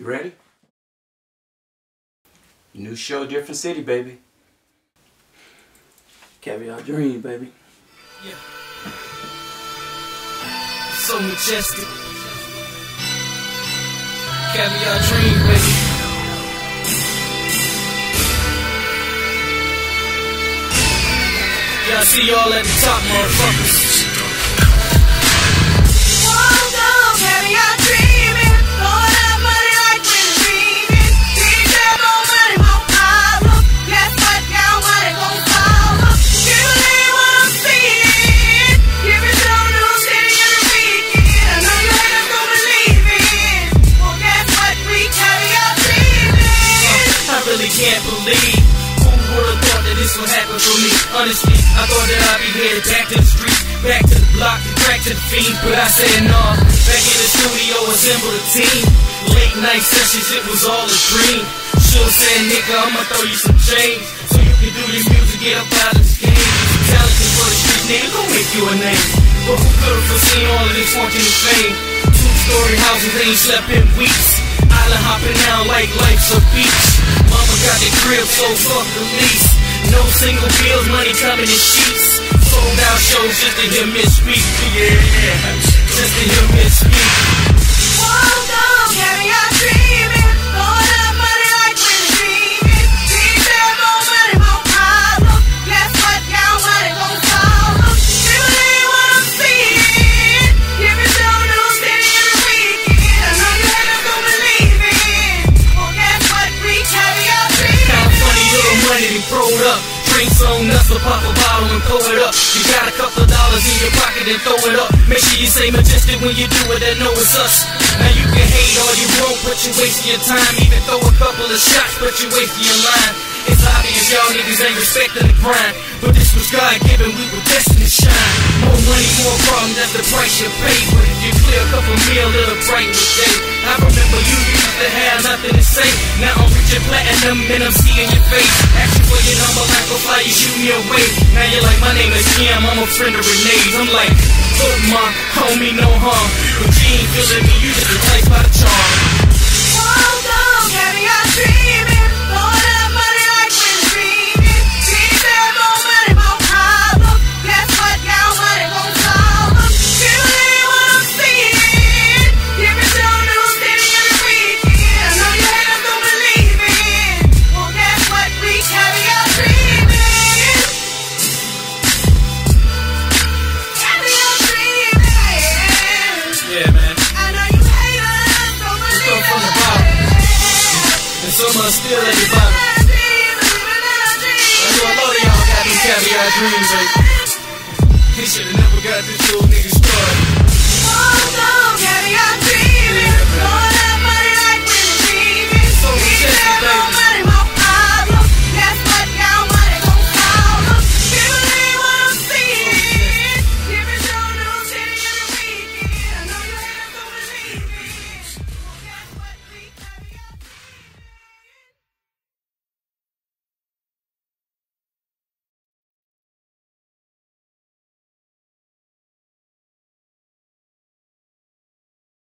You ready? New show, different city, baby. Caviar dream, baby. Yeah. So majestic. Caviar dream, baby. Yeah, I see y'all at the top, motherfuckers. can't would for me? Honestly, I thought that I'd be headed back to the street Back to the block back to the fiends, But I said nah, back in the studio, assemble a team. Late night sessions, it was all a dream. Should've said, nigga, I'ma throw you some change So you can do your music, get up out of this game. Talented for the street, nigga, gon' make you a name. But who could've foreseen all of this fortune and fame? Two-story houses, ain't slept in weeks. Island hopping now like life's a beach. Mama got the crib, so fuck the lease. No single bills, money coming in sheets. Sold out shows just to hear Mitch speak. Yeah, throw it up. You got a couple dollars in your pocket and throw it up. Make sure you say majestic when you do it, that know it's us. Now you can hate all you want, but you wasting your time. Even throw a couple of shots, but you wasting your line. It's obvious y'all niggas ain't respecting the grind. But this was God given, we were destined to shine. More money, more problems, that's the price you pay. But if you clear a couple meal, it'll brighten the day. I remember you used to have nothing to say. Now I'm reaching platinum and I'm seeing your face. Ask you for your number, like go fly, you shoot me away. Now you're like, my name is Kim, I'm a friend of Renee's. I'm like, look, ma, homie, no harm. But you ain't feeling me, you just replaced by the charm. Are still at the bottom. I know a lot of y'all got these caviar dreams, baby. He should've never got this little nigga started. So majestic, baby.